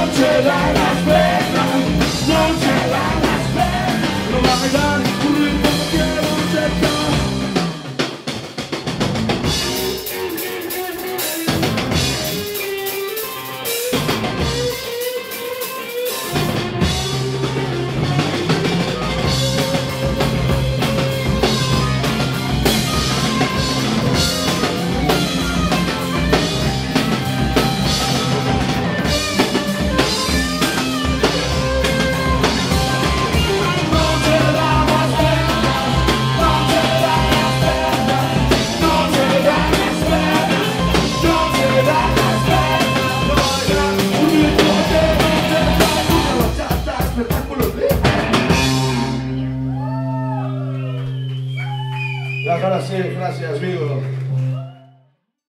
Angela. Gracias, gracias, amigo.